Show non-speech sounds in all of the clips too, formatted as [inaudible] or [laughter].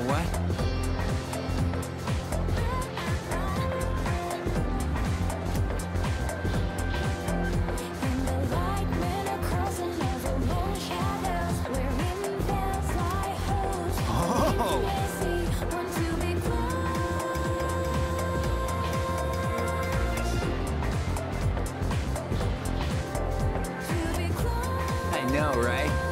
know what? Oh. And the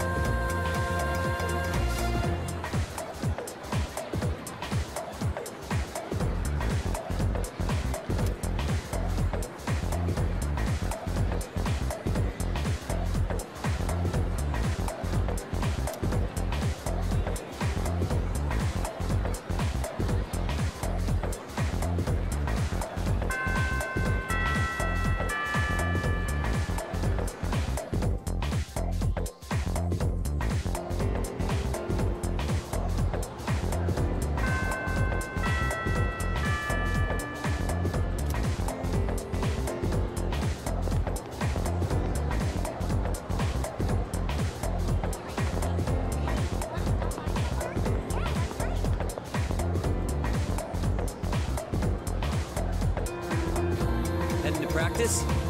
practice?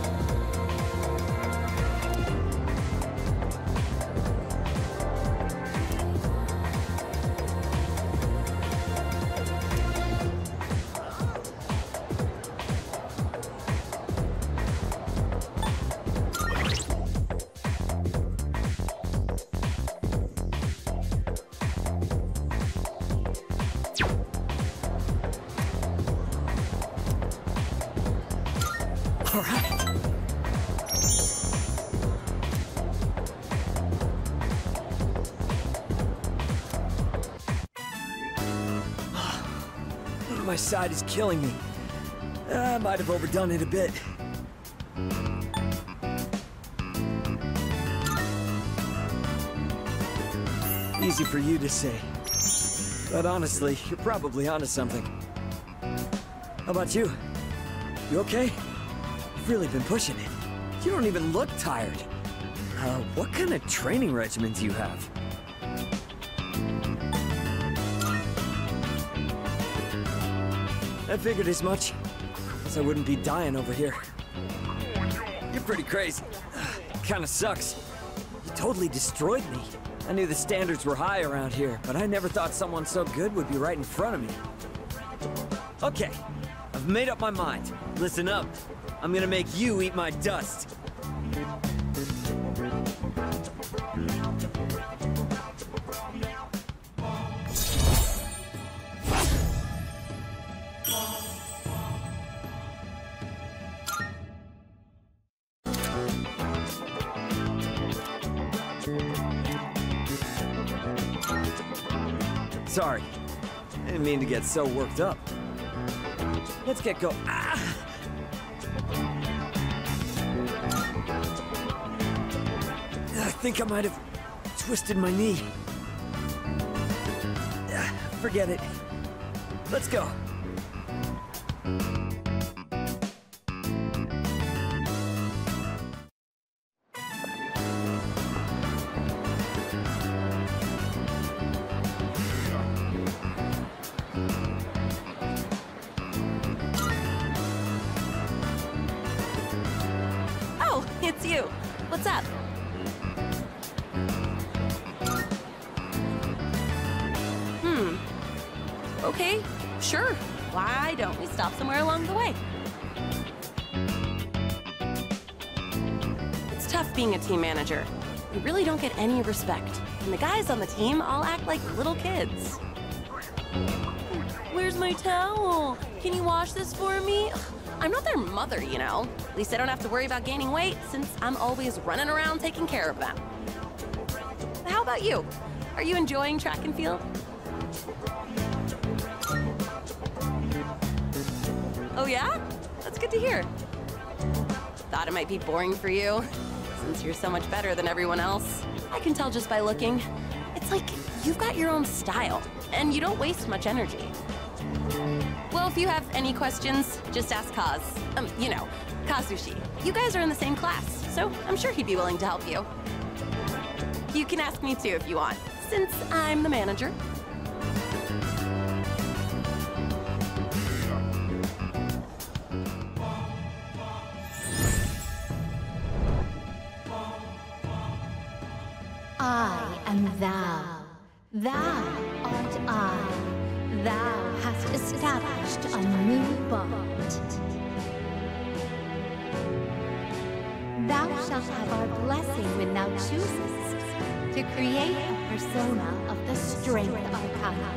[sighs] My side is killing me. Uh, I might have overdone it a bit. Easy for you to say. But honestly, you're probably onto something. How about you? You okay? Really been pushing it. You don't even look tired. Uh, what kind of training regimen do you have? I figured as much. Guess I wouldn't be dying over here. You're pretty crazy. [sighs] Kinda sucks. You totally destroyed me. I knew the standards were high around here, but I never thought someone so good would be right in front of me. Okay, I've made up my mind. Listen up. I'm gonna make you eat my dust. Sorry. I didn't mean to get so worked up. Let's get go. Ah! I think I might have twisted my knee. Ah, Forget it. Let's go. You. What's up? Hmm. Okay, sure. Why don't we stop somewhere along the way? It's tough being a team manager. You really don't get any respect. And the guys on the team all act like little kids. Where's my towel? Can you wash this for me? I'm not their mother, you know. At least I don't have to worry about gaining weight since I'm always running around taking care of them. How about you? Are you enjoying track and field? Oh, yeah? That's good to hear. Thought it might be boring for you, since you're so much better than everyone else. I can tell just by looking. It's like you've got your own style, and you don't waste much energy. Well, if you have any questions, just ask Kaz. Um, you know, Kazushi. You guys are in the same class, so I'm sure he'd be willing to help you. You can ask me too if you want, since I'm the manager. I am thou. Thou art I. Thou hast established a new bond. Thou shalt have our blessing when thou choosest to create a persona of the Strength Arcana.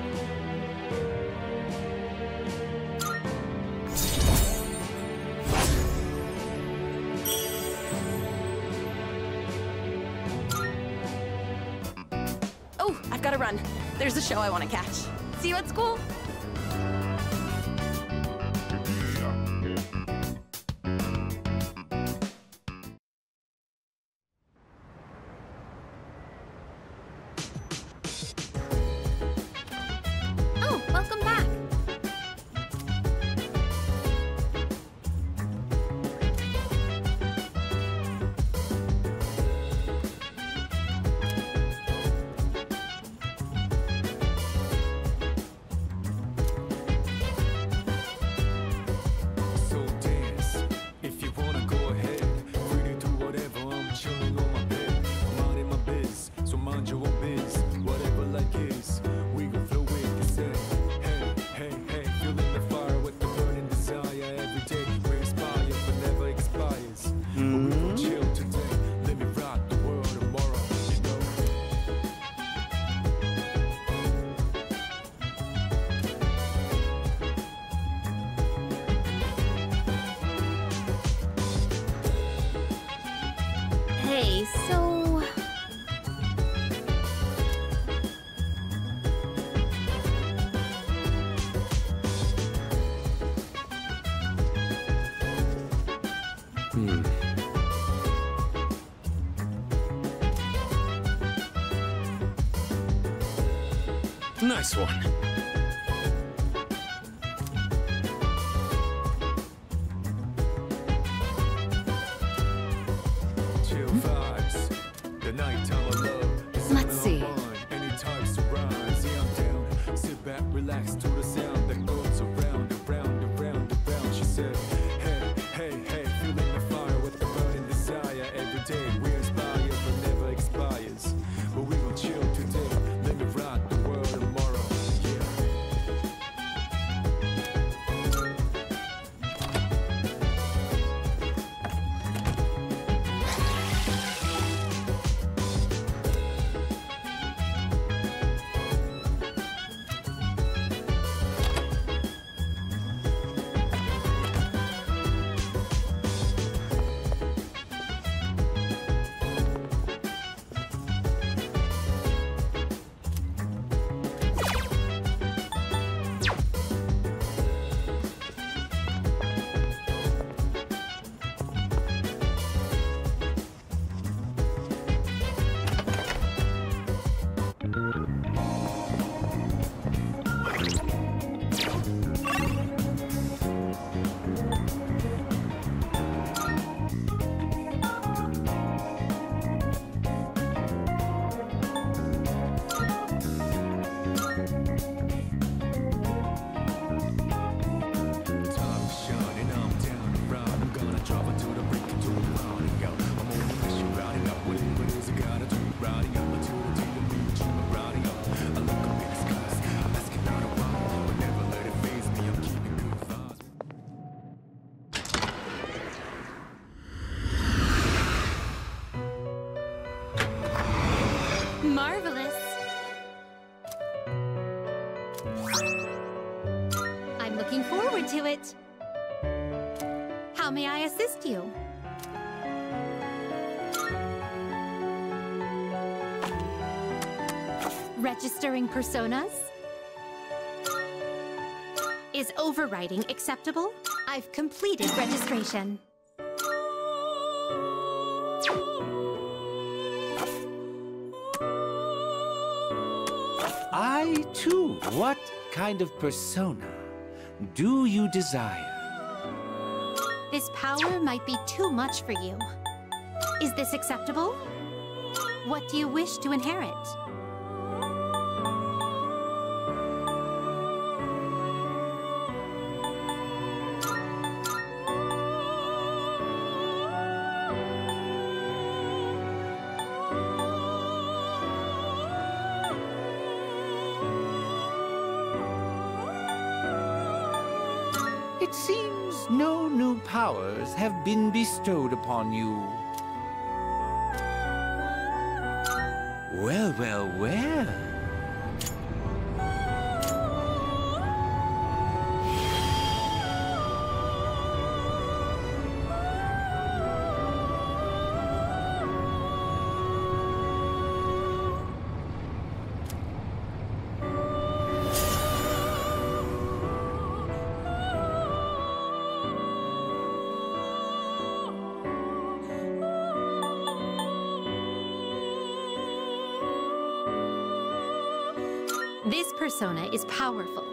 Oh, I've got to run. There's a show I want to catch. See you at school. Okay, so... Hmm. Nice one. night time. How may I assist you? Registering personas? Is overriding acceptable? I've completed registration. I too, what kind of persona do you desire? This power might be too much for you. Is this acceptable? What do you wish to inherit? Powers have been bestowed upon you. Well, well, well. This persona is powerful.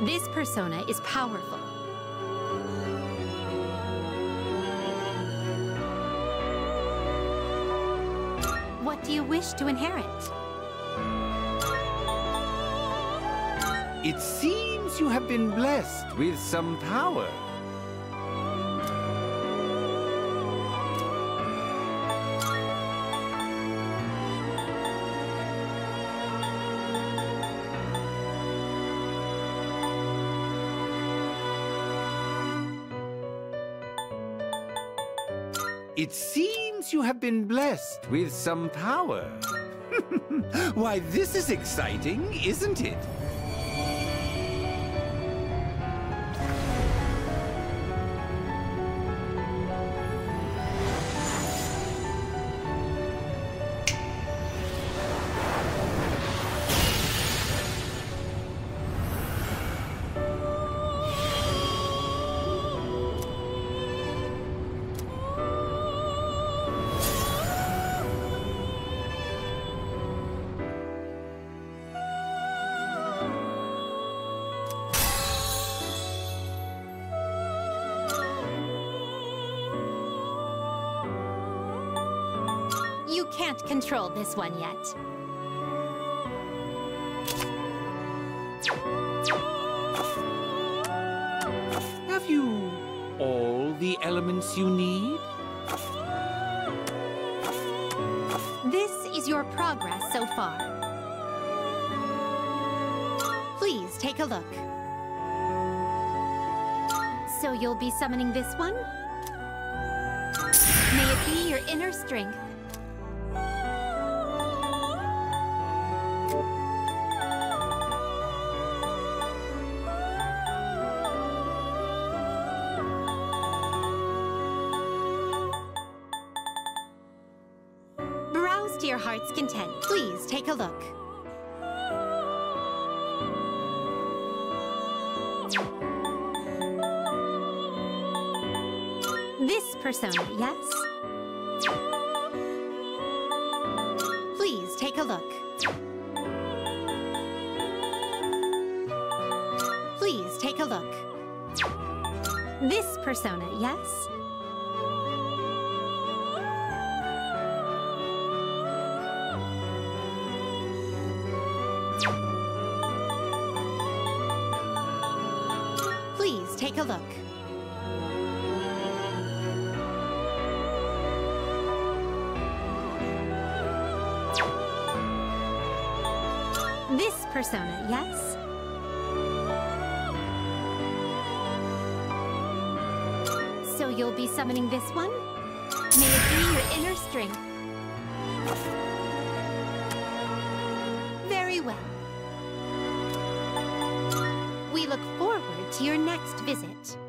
This persona is powerful. Do you wish to inherit? It seems you have been blessed with some power. It seems you have been blessed with some power. [laughs] Why, this is exciting, isn't it? Can't control this one yet. Have you all the elements you need? This is your progress so far. Please take a look. So you'll be summoning this one? May it be your inner strength. Your heart's content. Please take a look. This persona, yes? Please take a look. Please take a look. This persona, yes? Take a look. This persona, yes? So you'll be summoning this one? May it be your inner strength. To your next visit.